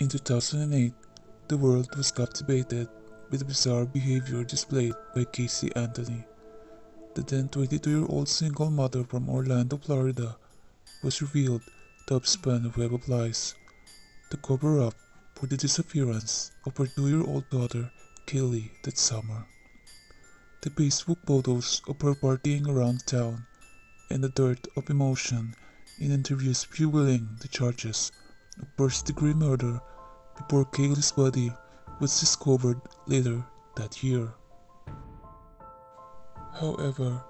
In 2008, the world was captivated by the bizarre behavior displayed by Casey Anthony. The then 22 year old single mother from Orlando, Florida, was revealed to have spun a web of lies to cover up for the disappearance of her two year old daughter, Caylee, that summer. The Facebook photos of her partying around town and the dirt of emotion in interviews fueling the charges of first degree murder before Caylee's body was discovered later that year. However,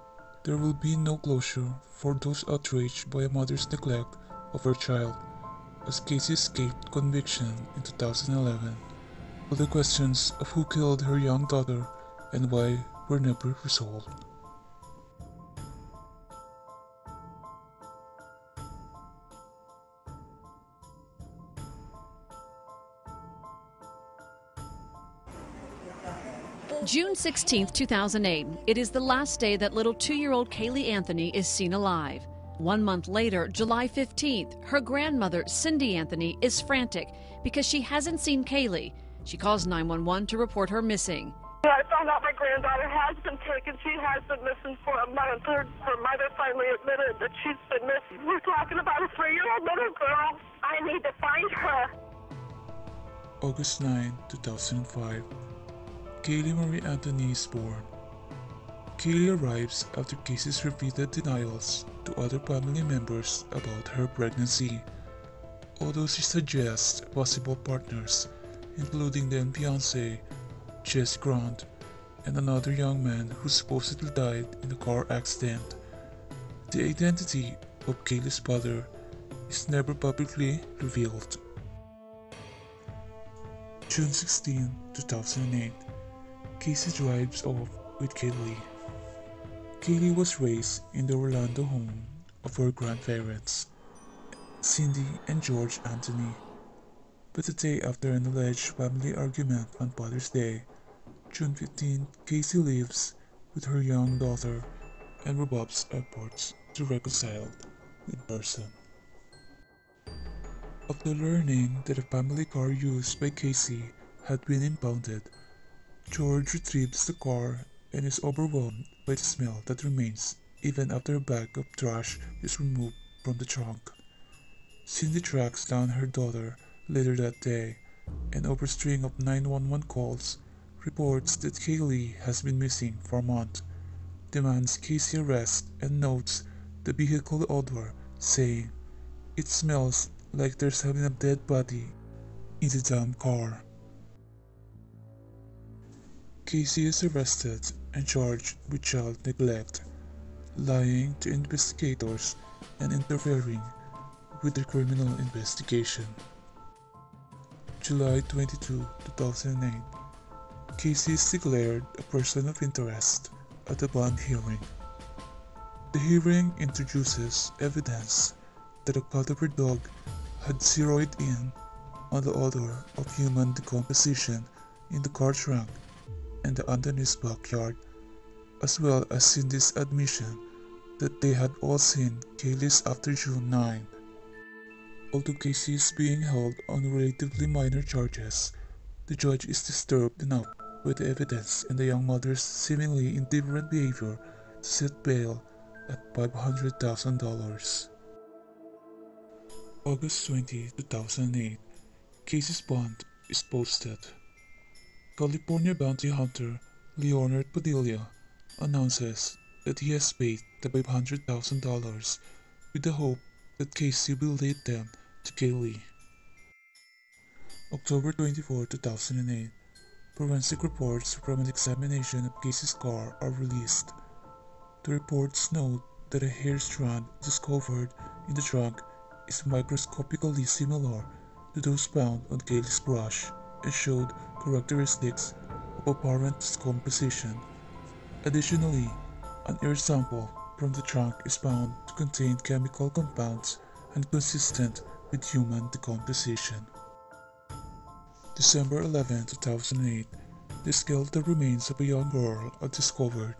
there will be no closure for those outraged by a mother's neglect of her child, as Casey escaped conviction in 2011. But the questions of who killed her young daughter and why were never resolved. June 16, 2008. It is the last day that little two year old Caylee Anthony is seen alive. One month later, July 15th, her grandmother, Cindy Anthony, is frantic because she hasn't seen Caylee. She calls 911 to report her missing. I found out my granddaughter has been taken. She has been missing for a month. Her, her mother finally admitted that she's been missing. We're talking about a three-year-old little girl. I need to find her. August 9, 2005. Caylee Marie Anthony is born. Caylee arrives after Casey's repeated denials to other family members about her pregnancy. Although she suggests possible partners, including then fiance Jess Grant and another young man who supposedly died in a car accident. The identity of Caylee's father is never publicly revealed. June 16, 2008. Casey drives off with Caylee. Caylee was raised in the Orlando home of her grandparents, Cindy and George Anthony. But the day after an alleged family argument on Father's Day, June 15, Casey leaves with her young daughter and Robob's efforts to reconcile in person. After learning that a family car used by Casey had been impounded, George retrieves the car and is overwhelmed by the smell that remains even after a bag of trash is removed from the trunk. Cindy tracks down her daughter later that day and over a string of 911 calls reports that Caylee has been missing for a month, demands Casey arrest and notes the vehicle odor, saying, It smells like there's having a dead body in the damn car. Casey is arrested and charged with child neglect, lying to investigators and interfering with the criminal investigation. July 22, 2008. Casey is declared a person of interest at the bond hearing. The hearing introduces evidence that a cadaver dog had zeroed in on the odor of human decomposition in the car trunk and the Anthony's backyard, as well as Cindy's admission that they had all seen Caylee's after June 9. Although Casey is being held on relatively minor charges, the judge is disturbed enough by the evidence and the young mother's seemingly indifferent behavior to set bail at $500,000. August 20, 2008, Casey's bond is posted. California bounty hunter Leonard Padilla announces that he has paid the $500,000 with the hope that Casey will lead them to Caylee. October 24, 2008. Forensic reports from an examination of Casey's car are released. The reports note that a hair strand discovered in the trunk is microscopically similar to those found on Caylee's brush showed characteristics of apparent decomposition. Additionally, an air sample from the trunk is found to contain chemical compounds inconsistent with human decomposition. December 11, 2008, the skeletal remains of a young girl are discovered.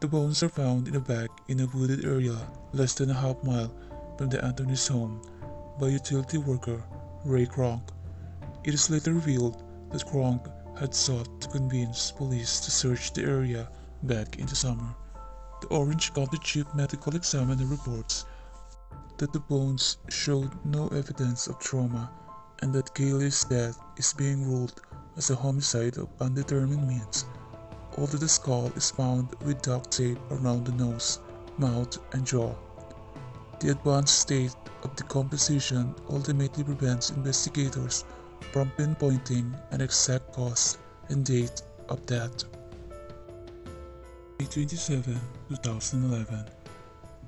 The bones are found in a bag in a wooded area less than a half mile from the Anthony's home by utility worker Ray Kronk. It is later revealed that Kronk had sought to convince police to search the area back in the summer. The Orange County Chief Medical Examiner reports that the bones showed no evidence of trauma and that Caylee's death is being ruled as a homicide of undetermined means, although the skull is found with duct tape around the nose, mouth, and jaw. The advanced state of decomposition ultimately prevents investigators from pinpointing an exact cause and date of death. May 27, 2011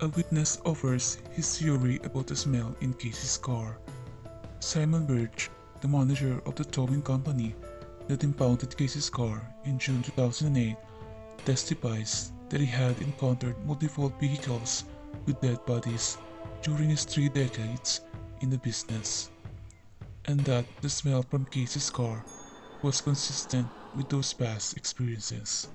A witness offers his theory about the smell in Casey's car. Simon Burch, the manager of the towing company that impounded Casey's car in June 2008, testifies that he had encountered multiple vehicles with dead bodies during his three decades in the business, and that the smell from Casey's car was consistent with those past experiences.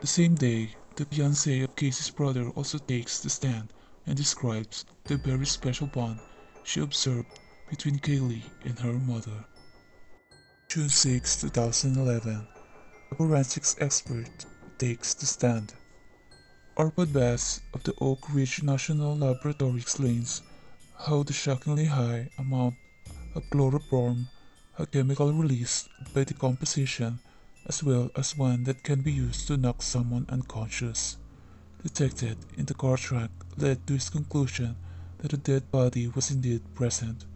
The same day, the fiancé of Casey's brother also takes the stand and describes the very special bond she observed between Caylee and her mother. June 6, 2011 A forensics expert takes the stand. Arpad Vass of the Oak Ridge National Laboratory explains how the shockingly high amount of chloroform, a chemical released by decomposition, as well as one that can be used to knock someone unconscious. Detected in the car trunk led to his conclusion that a dead body was indeed present.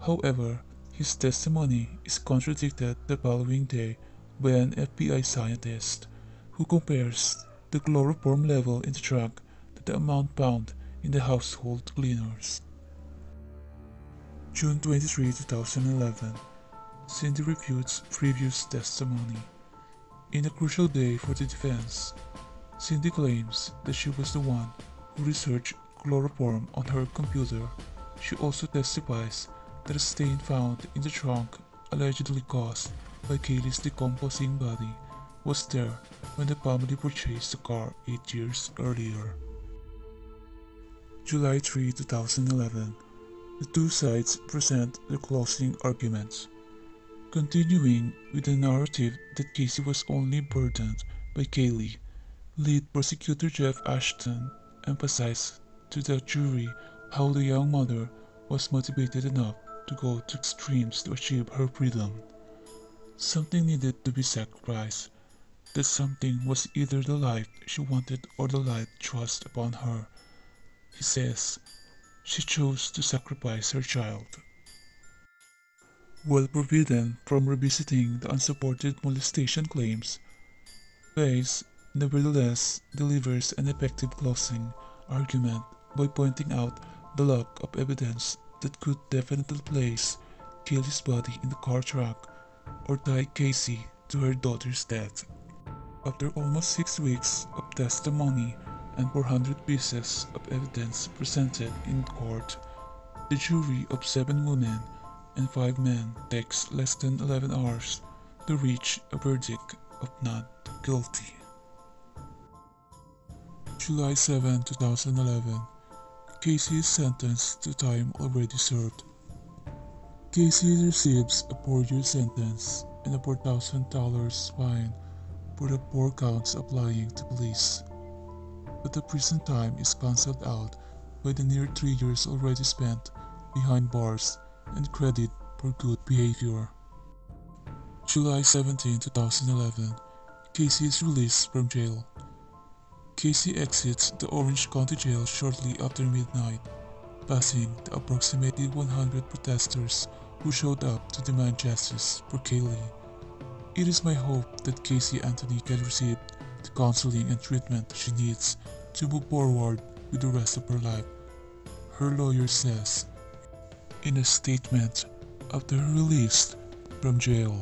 However, his testimony is contradicted the following day by an FBI scientist who compares the chloroform level in the trunk to the amount found in the household cleaners. June 23, 2011 Cindy refutes previous testimony. In a crucial day for the defense, Cindy claims that she was the one who researched chloroform on her computer. She also testifies that a stain found in the trunk, allegedly caused by Caylee's decomposing body, was there when the family purchased the car eight years earlier. July 3, 2011. The two sides present their closing arguments. Continuing with the narrative that Casey was only burdened by Caylee, lead prosecutor Jeff Ashton emphasized to the jury how the young mother was motivated enough to go to extremes to achieve her freedom. Something needed to be sacrificed. That something was either the life she wanted or the life thrust upon her. He says she chose to sacrifice her child. While forbidden from revisiting the unsupported molestation claims, Bass nevertheless delivers an effective closing argument by pointing out the lack of evidence that could definitely place Caylee's body in the car trunk or tie Casey to her daughter's death. After almost six weeks of testimony and 400 pieces of evidence presented in court, the jury of seven women and five men takes less than 11 hours to reach a verdict of not guilty. July 7, 2011 Casey is sentenced to time already served. Casey receives a four-year sentence and a $4,000 fine for the four counts of lying to police. But the prison time is cancelled out by the near three years already spent behind bars and credit for good behavior. July 17, 2011 Casey is released from jail. Casey exits the Orange County Jail shortly after midnight, passing the approximately 100 protesters who showed up to demand justice for Caylee. It is my hope that Casey Anthony can receive counseling and treatment she needs to move forward with the rest of her life, her lawyer says in a statement after released from jail.